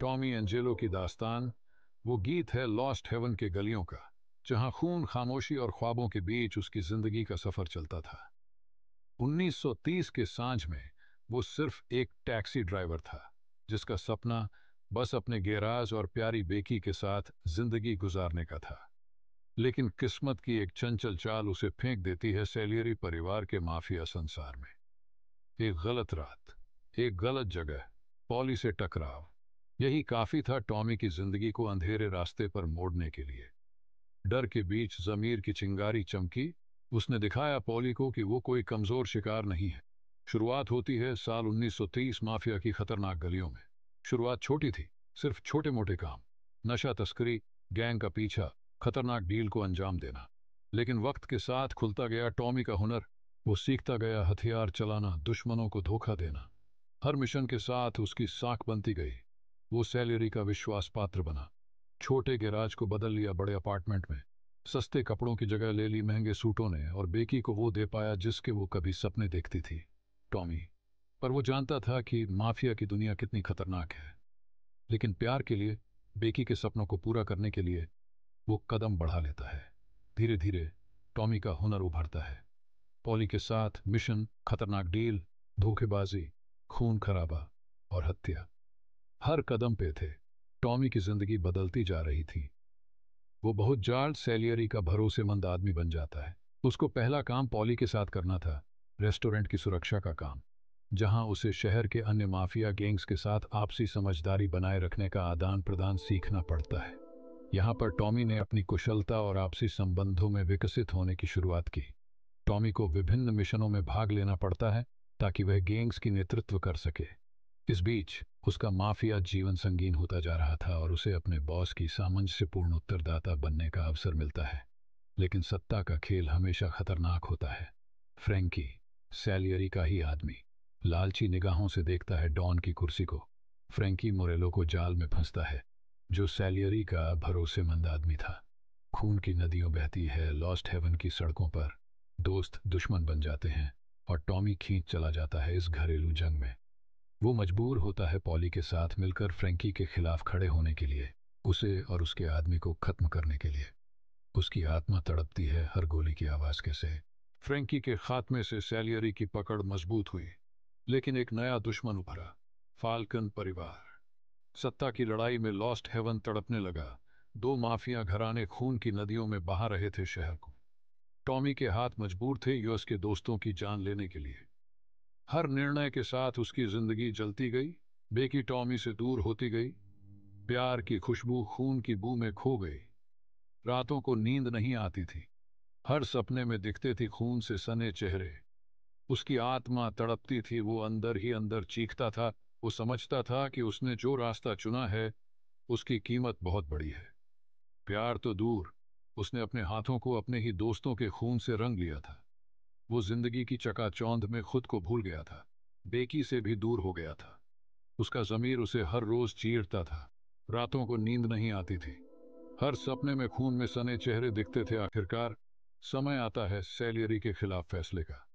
Tommy Angelo की दास्तान, वो गीत है लॉस्ट हेवन के गलियों का, जहाँ खून खामोशी और ख्वाबों के बीच उसकी ज़िंदगी का सफ़र चलता था। 1930 के साँझ में वो सिर्फ़ एक टैक्सी ड्राइवर था, जिसका सपना बस अपने गैराज और प्यारी बेकी के साथ ज़िंदगी गुजारने का था। लेकिन किस्मत की एक चंचल चाल उसे फेंक देती है सैलियरी परिवार के माफिया संसार में। एक गलत रात, एक गलत जगह पॉली से टकराव। यही काफ़ी था टॉमी की ज़िंदगी को अंधेरे रास्ते पर मोड़ने के लिए। डर के बीच जमीर की चिंगारी चमकी। उसने दिखाया पॉली को कि वो कोई कमज़ोर शिकार नहीं है। शुरुआत होती है साल 1930 माफिया की खतरनाक गलियों में। शुरुआत छोटी थी, सिर्फ़ छोटे मोटे काम। नशा तस्करी, गैंग का पीछा, खतरनाक डील को अंजाम देना। लेकिन वक्त के साथ खुलता गया टॉमी का हुनर। वो सीखता गया हथियार चलाना, दुश्मनों को धोखा देना। हर मिशन के साथ उसकी साख बनती गई। वो सैलरी का विश्वास पात्र बना। छोटे गैराज को बदल लिया बड़े अपार्टमेंट में। सस्ते कपड़ों की जगह ले ली महँगे सूटों ने और बेकी को वो दे पाया जिसके वो कभी सपने देखती थी, टॉमी। पर वो जानता था कि माफिया की दुनिया कितनी खतरनाक है। लेकिन प्यार के लिए, बेकी के सपनों को पूरा करने के लिए, वो कदम बढ़ा लेता है। धीरे धीरे टॉमी का हुनर उभरता है। पॉली के साथ मिशन, खतरनाक डील, धोखेबाजी, खून खराबा और हत्या। हर कदम पे थे। टॉमी की ज़िंदगी बदलती जा रही थी। वो बहुत जार्ज सैलियरी का भरोसेमंद आदमी बन जाता है। उसको पहला काम पॉली के साथ करना था, रेस्टोरेंट की सुरक्षा का काम, जहाँ उसे शहर के अन्य माफिया गैंग्स के साथ आपसी समझदारी बनाए रखने का आदान प्रदान सीखना पड़ता है। यहाँ पर टॉमी ने अपनी कुशलता और आपसी संबंधों में विकसित होने की शुरुआत की। टॉमी को विभिन्न मिशनों में भाग लेना पड़ता है, ताकि वह गैंग्स की नेतृत्व कर सके। इस बीच उसका माफिया जीवन संगीन होता जा रहा था और उसे अपने बॉस की सामंजस्यपूर्ण उत्तरदाता बनने का अवसर मिलता है। लेकिन सत्ता का खेल हमेशा खतरनाक होता है। फ्रेंकी सैलियरी का ही आदमी लालची निगाहों से देखता है डॉन की कुर्सी को। फ्रेंकी मोरेलो को जाल में फंसता है, जो सैलियरी का भरोसेमंद आदमी था। खून की नदियों बहती है, लॉस्ट हेवन की सड़कों पर दोस्त दुश्मन बन जाते हैं और टॉमी खींच चला जाता है इस घरेलू जंग में। वो मजबूर होता है पॉली के साथ मिलकर फ्रेंकी के खिलाफ खड़े होने के लिए, उसे और उसके आदमी को खत्म करने के लिए। उसकी आत्मा तड़पती है हर गोली की आवाज़ के से। फ्रेंकी के खात्मे से सैलियरी की पकड़ मज़बूत हुई, लेकिन एक नया दुश्मन उभरा, फाल्कन परिवार। सत्ता की लड़ाई में लॉस्ट हेवन तड़पने लगा। दो माफिया घराने खून की नदियों में बहा रहे थे शहर को। टॉमी के हाथ मजबूर थे यूएस के दोस्तों की जान लेने के लिए। हर निर्णय के साथ उसकी ज़िंदगी जलती गई, बेकी टॉमी से दूर होती गई, प्यार की खुशबू खून की बू में खो गई। रातों को नींद नहीं आती थी। हर सपने में दिखते थे खून से सने चेहरे। उसकी आत्मा तड़पती थी, वो अंदर ही अंदर चीखता था, वो समझता था कि उसने जो रास्ता चुना है, उसकी कीमत बहुत बड़ी है। प्यार तो दूर, उसने अपने हाथों को अपने ही दोस्तों के खून से रंग लिया था। वो ज़िंदगी की चकाचौंध में खुद को भूल गया था। बेकी से भी दूर हो गया था। उसका जमीर उसे हर रोज चीरता था। रातों को नींद नहीं आती थी। हर सपने में खून में सने चेहरे दिखते थे आखिरकार। समय आता है सैलियरी के खिलाफ फैसले का।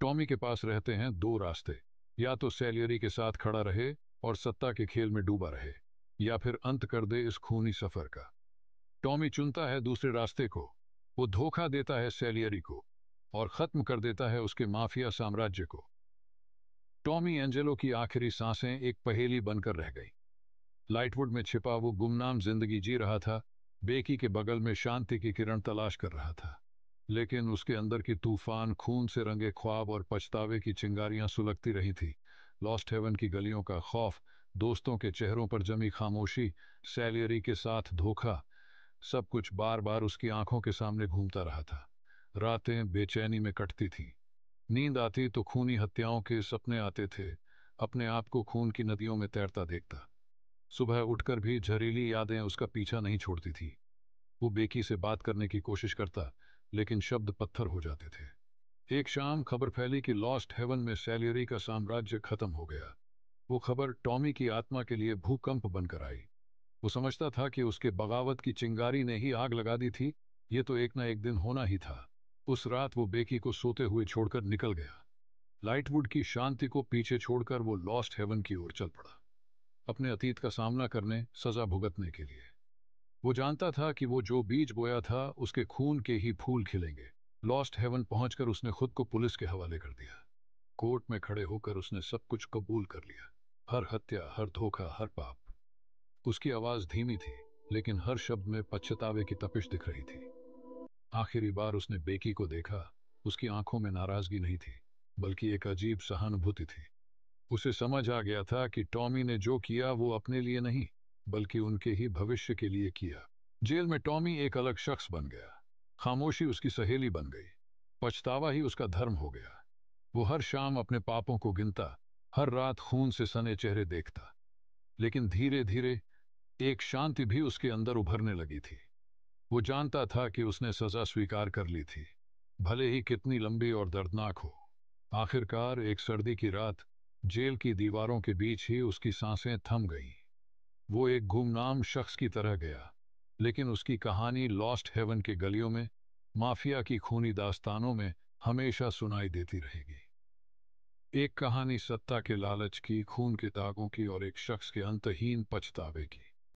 टॉमी के पास रहते हैं दो रास्ते। या तो सैलियरी के साथ खड़ा रहे और सत्ता के खेल में डूबा रहे, या फिर अंत कर दे इस खूनी सफ़र का। टॉमी चुनता है दूसरे रास्ते को। वो धोखा देता है सैलियरी को। और खत्म कर देता है उसके माफिया साम्राज्य को। टॉमी एंजेलो की आखिरी साँसें एक पहेली बनकर रह गई। लाइटवुड में छिपा वो गुमनाम ज़िंदगी जी रहा था, बेकी के बगल में शांति की किरण तलाश कर रहा था। लेकिन उसके अंदर की तूफ़ान, खून से रंगे ख्वाब और पछतावे की चिंगारियाँ सुलगती रही थी। लॉस्ट हेवन की गलियों का खौफ, दोस्तों के चेहरों पर जमी खामोशी, सैलियरी के साथ धोखा, सब कुछ बार बार उसकी आँखों के सामने घूमता रहा था। रातें बेचैनी में कटती थीं। नींद आती तो खूनी हत्याओं के सपने आते थे, अपने आप को खून की नदियों में तैरता देखता। सुबह उठकर भी जहरीली यादें उसका पीछा नहीं छोड़ती थी। वो बेकी से बात करने की कोशिश करता, लेकिन शब्द पत्थर हो जाते थे। एक शाम खबर फैली कि लॉस्ट हेवन में सैलियरी का साम्राज्य खत्म हो गया। वो खबर टॉमी की आत्मा के लिए भूकंप बनकर आई। वो समझता था कि उसके बगावत की चिंगारी ने ही आग लगा दी थी, ये तो एक ना एक दिन होना ही था। उस रात वो बेकी को सोते हुए छोड़कर निकल गया। लाइटवुड की शांति को पीछे छोड़कर वो लॉस्ट हेवन की ओर चल पड़ा, अपने अतीत का सामना करने, सजा भुगतने के लिए। वो जानता था कि वो जो बीज बोया था, उसके खून के ही फूल खिलेंगे। लॉस्ट हेवन पहुंचकर उसने खुद को पुलिस के हवाले कर दिया। कोर्ट में खड़े होकर उसने सब कुछ कबूल कर लिया। हर हत्या, हर धोखा, हर पाप। उसकी आवाज़ धीमी थी, लेकिन हर शब्द में पश्चातावे की तपिश दिख रही थी। आखिरी बार उसने बेकी को देखा, उसकी आँखों में नाराज़गी नहीं थी, बल्कि एक अजीब सहानुभूति थी। उसे समझ आ गया था कि टॉमी ने जो किया वो अपने लिए नहीं, बल्कि उनके ही भविष्य के लिए किया। जेल में टॉमी एक अलग शख्स बन गया। खामोशी उसकी सहेली बन गई। पछतावा ही उसका धर्म हो गया। वो हर शाम अपने पापों को गिनता, हर रात खून से सने चेहरे देखता। लेकिन धीरे धीरे एक शांति भी उसके अंदर उभरने लगी थी। वो जानता था कि उसने सजा स्वीकार कर ली थी। भले ही कितनी लंबी और दर्दनाक हो। आखिरकार एक सर्दी की रात जेल की दीवारों के बीच ही उसकी साँसें थम गईं। वो एक गुमनाम शख्स की तरह गया, लेकिन उसकी कहानी लॉस्ट हेवन के गलियों में, माफिया की खूनी दास्तानों में हमेशा सुनाई देती रहेगी। एक कहानी सत्ता के लालच की, खून के दागों की और एक शख्स के अंतहीन पछतावे की।